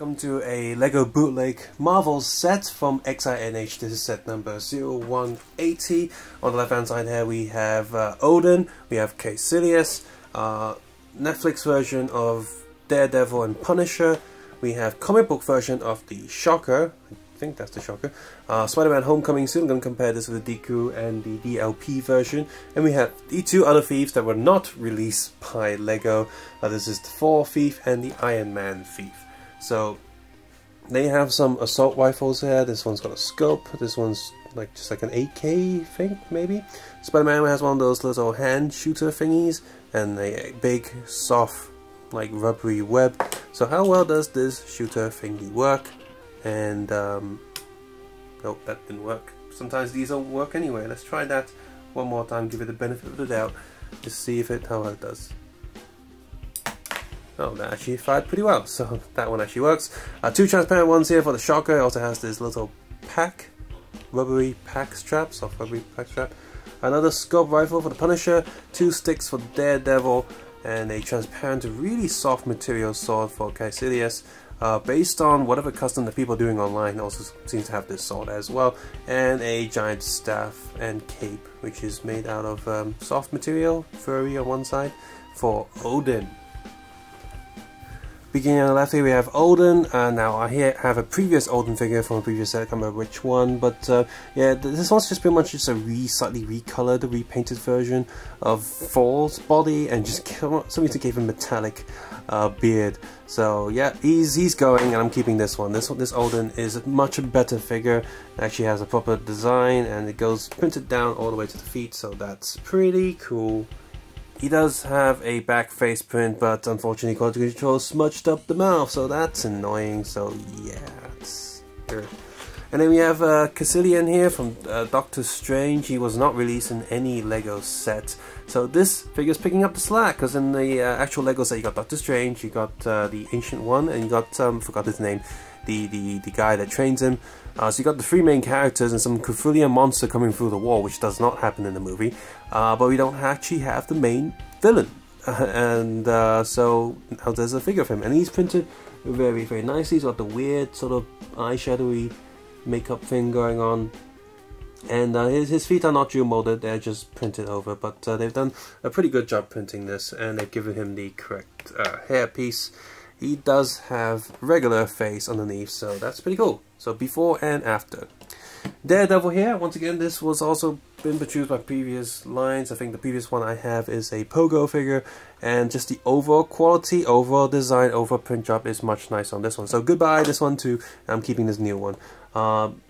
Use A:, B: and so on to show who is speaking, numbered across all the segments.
A: Welcome to a LEGO bootleg Marvel set from XINH. This is set number 0180. On the left hand side here we have uh, Odin, we have Kaecilius, uh, Netflix version of Daredevil and Punisher, we have comic book version of the Shocker, I think that's the Shocker, uh, Spider-Man Homecoming soon, I'm going to compare this with the Decool and the DLP version, and we have the two other Thieves that were not released by LEGO, uh, this is the Thor Thief and the Iron Man Thief. So they have some assault rifles here. This one's got a scope. This one's like just like an AK thing, maybe. Spider-Man has one of those little hand shooter thingies and a big soft like rubbery web. So how well does this shooter thingy work? And um, nope, that didn't work. Sometimes these don't work anyway. Let's try that one more time. Give it the benefit of the doubt. Just see if it how well it does. Oh, that actually fired pretty well, so that one actually works. Uh, two transparent ones here for the shocker. It also has this little pack, rubbery pack strap, soft rubbery pack strap. Another scope rifle for the Punisher, two sticks for Daredevil, and a transparent, really soft material sword for Kaecilius. Uh, based on whatever custom the people are doing online also seems to have this sword as well and a giant staff and cape which is made out of um, soft material furry on one side for Odin Beginning on the left here we have Odin, uh, now I here have a previous Odin figure from a previous set, I can't remember which one, but uh, yeah, this one's just pretty much just a re slightly recolored, repainted version of Thor's body, and just something to give him a metallic uh, beard. So yeah, he's he's going, and I'm keeping this one. This one, this Odin is a much better figure. It actually has a proper design, and it goes printed down all the way to the feet, so that's pretty cool. He does have a back face print, but unfortunately quality control smudged up the mouth, so that's annoying, so yeah, it's. And then we have uh, Kaecilius here from uh, Doctor Strange. He was not released in any LEGO set. So this figure's picking up the slack, because in the uh, actual LEGO set you got Doctor Strange, you got uh, the Ancient One, and you got, um, forgot his name, the, the, the guy that trains him. Uh, so you got the three main characters and some Cthulhian monster coming through the wall, which does not happen in the movie. Uh, but we don't actually have the main villain. and uh, so now there's a figure of him. And he's printed very, very nicely. He's got the weird sort of eyeshadowy makeup thing going on. And uh, his, his feet are not dual molded, they're just printed over. But uh, they've done a pretty good job printing this. And they've given him the correct uh, hair piece he does have regular face underneath, so that's pretty cool. So before and after. Daredevil here, once again, this was also been produced by previous lines. I think the previous one I have is a Pogo figure, and just the overall quality, overall design, overall print job is much nicer on this one. So goodbye this one too, I'm keeping this new one. Um,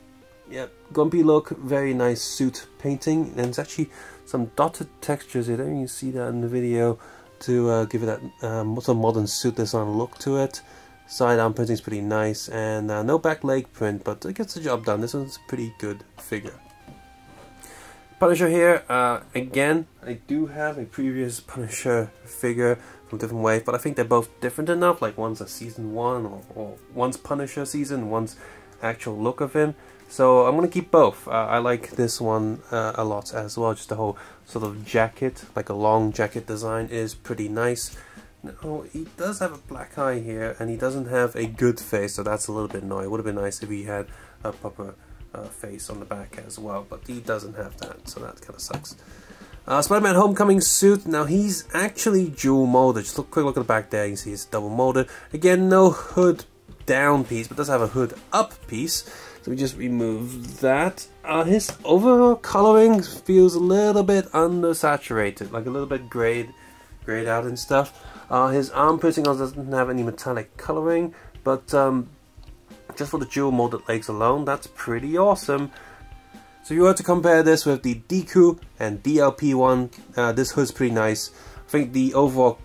A: yeah, Grumpy look, very nice suit painting, and it's actually some dotted textures here. Don't even see that in the video to uh, give it that um, some modern suit design look to it. Side arm printing is pretty nice, and uh, no back leg print, but it gets the job done. This one's a pretty good figure. Punisher here, uh, again, I do have a previous Punisher figure from different wave, but I think they're both different enough, like one's a season 1, or, or one's Punisher season, one's actual look of him. So I'm to keep both. Uh, I like this one uh, a lot as well, just the whole sort of jacket, like a long jacket design is pretty nice. Now, he does have a black eye here, and he doesn't have a good face, so that's a little bit annoying. It would have been nice if he had a proper uh, face on the back as well, but he doesn't have that, so that kind of sucks. Uh, Spider-Man Homecoming suit, now he's actually dual molded. Just look quick look at the back there, you can see it's double molded. Again, no hood down piece, but does have a hood up piece. So we just remove that. Uh, his overall coloring feels a little bit undersaturated, like a little bit grayed, grayed out and stuff. Uh, his arm piercing doesn't have any metallic coloring, but um, just for the dual molded legs alone, that's pretty awesome. So if you were to compare this with the Decool and DLP one, uh, this hood's pretty nice. I think the overall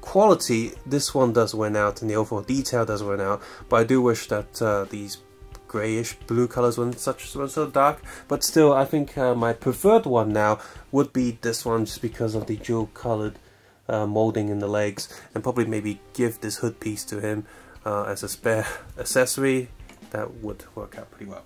A: quality, this one does win out, and the overall detail does win out, but I do wish that uh, these grayish blue colors weren't such so dark but still I think uh, my preferred one now would be this one just because of the dual colored uh, molding in the legs and probably maybe give this hood piece to him uh, as a spare accessory that would work out pretty well.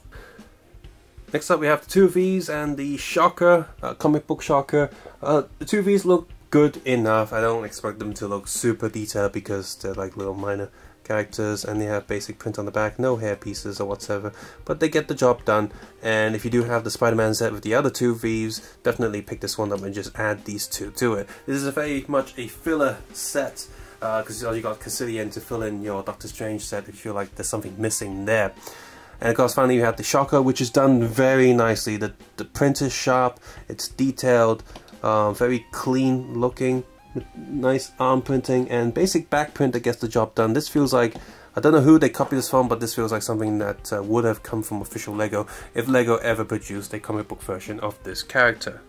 A: Next up we have the two V's and the Shocker, uh, comic book Shocker. Uh, the two V's look good enough. I don't expect them to look super detailed because they're like little minor characters and they have basic print on the back, no hair pieces or whatsoever, but they get the job done. And if you do have the Spider-Man set with the other two V's, definitely pick this one up and just add these two to it. This is a very much a filler set because uh, you got Kaecilius to fill in your Doctor Strange set if you feel like there's something missing there. And of course finally you have the Shocker which is done very nicely. The, the print is sharp, it's detailed, uh, very clean looking nice arm printing and basic back print that gets the job done. This feels like, I don't know who they copied this from, but this feels like something that uh, would have come from official LEGO if LEGO ever produced a comic book version of this character.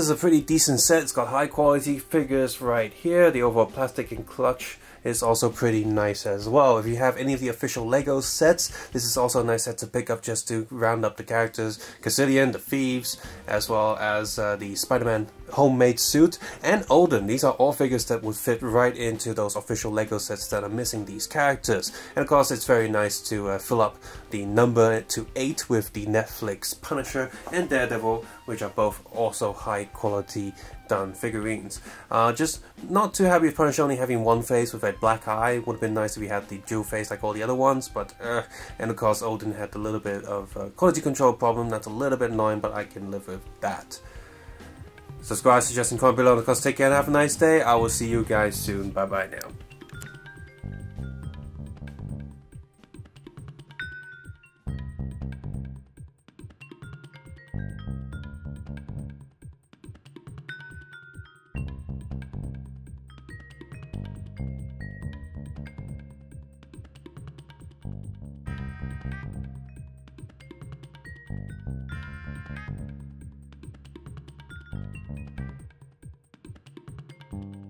A: This is a pretty decent set, it's got high quality figures right here, the overall plastic and clutch is also pretty nice as well. If you have any of the official LEGO sets, this is also a nice set to pick up just to round up the characters. Kaecilius, the Thieves, as well as uh, the Spider-Man homemade suit, and Odin. These are all figures that would fit right into those official LEGO sets that are missing these characters. And of course, it's very nice to uh, fill up the number to 8 with the Netflix Punisher and Daredevil, which are both also high quality done figurines. Uh, just not too happy with Punisher only having one face with a black eye. Would have been nice if he had the dual face like all the other ones, but uh, and of course Odin had a little bit of quality control problem. That's a little bit annoying, but I can live with that. Subscribe, suggest, and comment below. Of course, take care and have a nice day. I will see you guys soon. Bye bye now. you